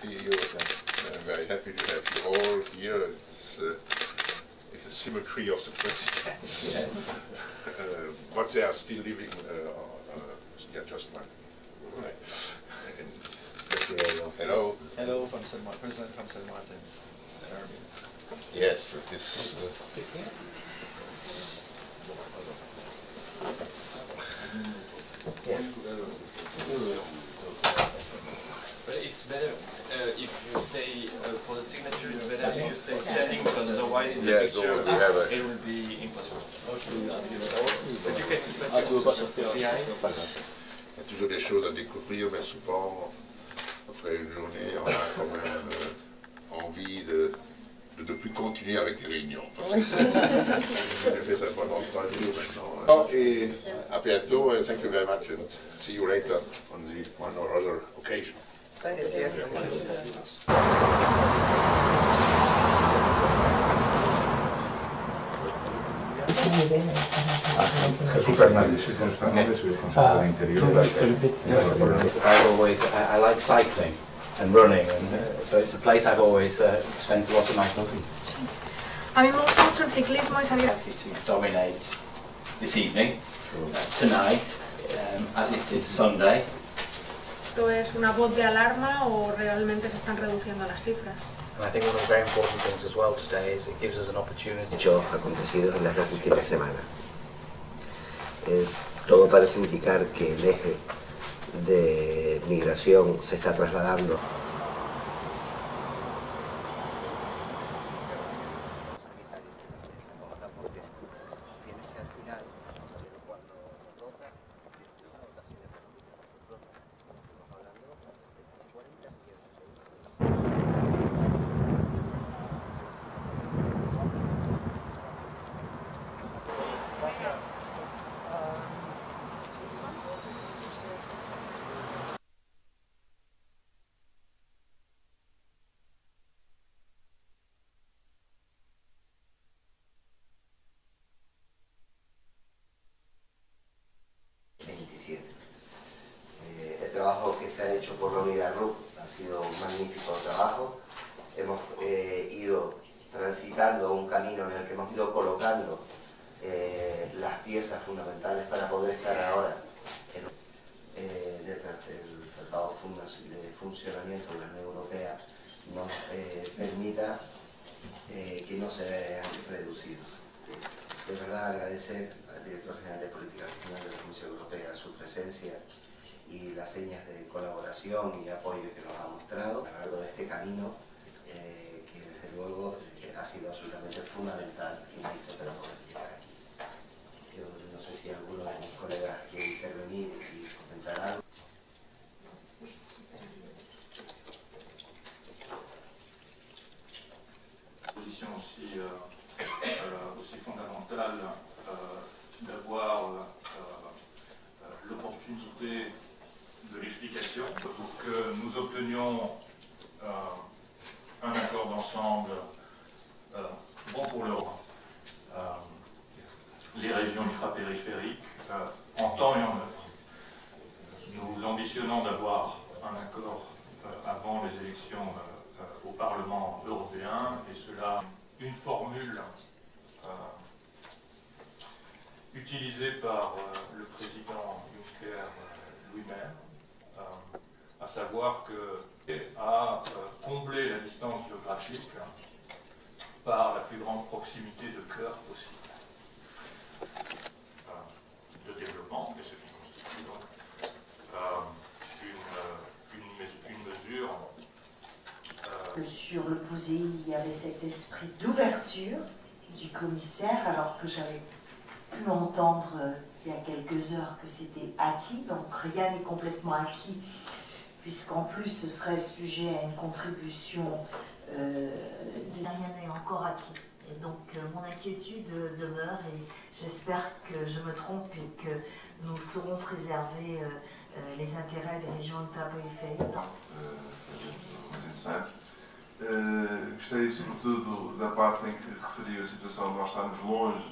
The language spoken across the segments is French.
See you, and I'm very happy to have you all here. It's, uh, it's a symmetry of the presidents. uh, but they are still living, uh, uh, yeah, just one. Right. And, hello. Hello from St. Martin, President from St. Martin. Yes, it because otherwise in the Yeah, picture so we have a- it will be impossible. But you can keep Ah, tu veux pas sortir behind. Pas grave. Il y a toujours des choses à découvrir, mais souvent, après une journée, on a quand même euh, envie de de ne plus continuer avec les réunions. Parce que j'ai fait ça pendant trois jours maintenant. Oh, et à bientôt, and thank you very much, and see you later on the one or other occasion. Jesús Fernández, soy consejero soy consejero de Interior. I've always, I, I like cycling and running, and uh, so it's a place I've always uh, spent a lot of my time. A mí me gusta mucho el ciclismo y salir. To dominate this evening, uh, tonight, um, as it did Sunday. ¿Esto es una voz de alarma o realmente se están reduciendo las cifras? Hechos acontecidos en las dos últimas semanas. Eh, todo parece indicar que el eje de migración se está trasladando. Trabajo que se ha hecho por la unidad RUP ha sido un magnífico trabajo. Hemos eh, ido transitando un camino en el que hemos ido colocando eh, las piezas fundamentales para poder estar ahora en eh, el Tratado de Funcionamiento de la Unión Europea nos eh, permita eh, que no se vean reducidos. De verdad agradecer al director general de Política Regional de la Comisión Europea su presencia y las señas de colaboración y apoyo que nos ha mostrado a lo largo de este camino, eh, que desde luego eh, ha sido absolutamente fundamental, insisto, poder llegar aquí. No sé si alguno de mis colegas quiere intervenir y comentar algo. aussi, euh, aussi fondamentale euh, d'avoir l'opportunité de l'explication pour que nous obtenions euh, un accord d'ensemble euh, bon pour l'Europe. Euh, les régions ultrapériphériques en temps et en œuvre. Nous ambitionnons d'avoir un accord avant les élections au Parlement européen et cela, une formule utilisée par le président Juncker euh, lui-même, euh, à que à euh, combler la distance géographique par la plus grande proximité de cœur possible euh, de développement, et ce qui constitue donc euh, une, une mes- une mesure euh, Sur le posé, il y avait cet esprit d'ouverture du commissaire, alors que j'avais pu entendre euh, il y a quelques heures que c'était acquis. Donc rien n'est complètement acquis, puisqu'en plus ce serait sujet à une contribution. Euh, rien n'est encore acquis. Et donc euh, mon inquiétude demeure et j'espère que je me trompe et que nous saurons préserver euh, euh, les intérêts des régions ultrapériphériques. interessante. Uh, gostei sobretudo da parte em que referiu a situação de nós estarmos longe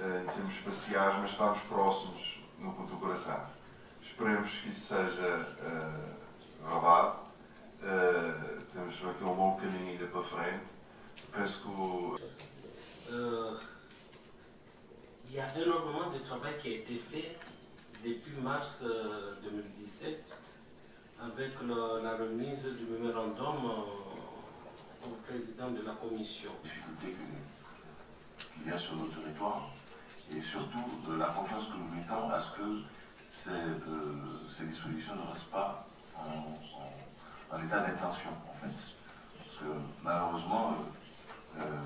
uh, em termos espaciais, mas estarmos próximos no do coração. Esperemos que isso seja uh, verdade. Uh, que é um bom caminho ainda para frente. Penso que o, Euh, il y a énormément de travail qui a été fait depuis mars euh, 2017 avec le- la remise du mémorandum euh, au président de la commission. difficultés que- qu'il y a sur nos territoires et surtout de la confiance que nous mettons à ce que ces, euh, ces dispositions ne restent pas en, en- en état d'intention en fait. Parce que malheureusement, euh, euh,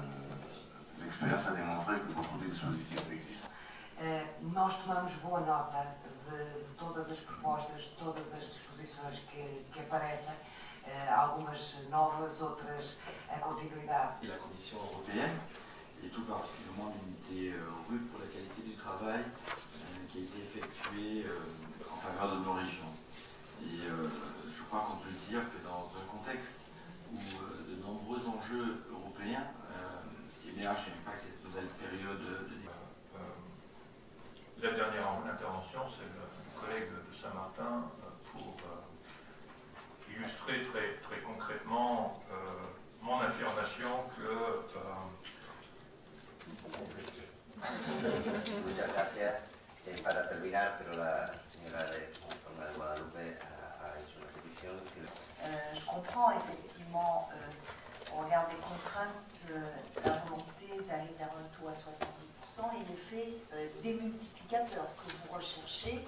l'expérience a démontré que beaucoup de dispositifs existent. Nós tomamos boa nota de, de todas as propostas, de todas as disposições que, que aparecem, algumas novas, outras a continuidade. et la Commission européenne, et tout particulièrement l'unité euh, rude pour la qualité du travail euh, qui a été effectuée euh, en faveur de nos régions. Et euh, je crois qu'on peut dire que dans un contexte où euh, de nombreux enjeux européens euh, émergent et impactent cette nouvelle période de La dernière intervention, c'est le collègue de Saint-Martin euh, pour euh, illustrer très, très concrètement euh, mon affirmation que euh, Muchas gracias. Eh, para terminar, pero la señora de Forma de Guadalupe ha, ha hecho una petición. Si- Euh, je comprends effectivement, euh, au regard des contraintes, euh, la volonté d'aller effet démultiplicateur que vous recherchez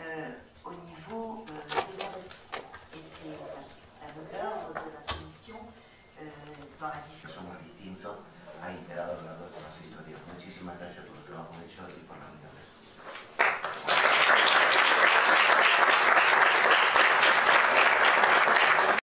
euh, au niveau euh, des investissements. Et c'est à, l'honneur de la Commission euh, dans la discussion.